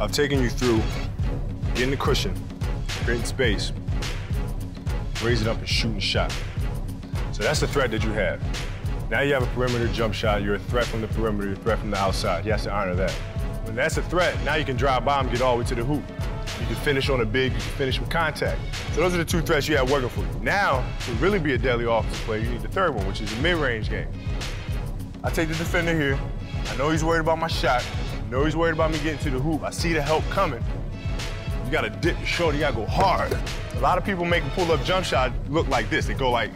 I've taken you through getting the cushion, creating space, raising up and shooting shot. So that's the threat that you have. Now you have a perimeter jump shot. You're a threat from the perimeter, you're a threat from the outside. He has to honor that. When that's a threat, now you can drive by him, get all the way to the hoop. You can finish on a big, you can finish with contact. So those are the two threats you have working for you. Now, to really be a deadly offensive player, you need the third one, which is a mid-range game. I take the defender here. I know he's worried about my shot. Know he's worried about me getting to the hoop. I see the help coming. You gotta dip your shoulder, you gotta go hard. A lot of people make a pull-up jump shot look like this. They go like,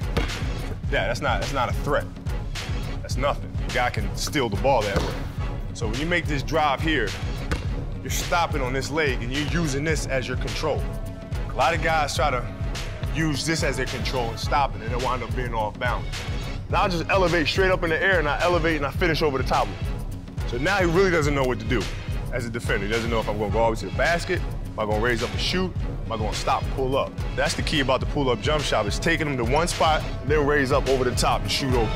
yeah, that's not, that's not a threat. That's nothing. The guy can steal the ball that way. So when you make this drive here, you're stopping on this leg and you're using this as your control. A lot of guys try to use this as their control and stop it, and they wind up being off balance. Now I just elevate straight up in the air and I elevate and I finish over the top of him. So now he really doesn't know what to do as a defender. He doesn't know if I'm gonna go all the way to the basket, am I gonna raise up and shoot, am I gonna stop, pull up. That's the key about the pull-up jump shot, is taking him to one spot, then raise up over the top and shoot over.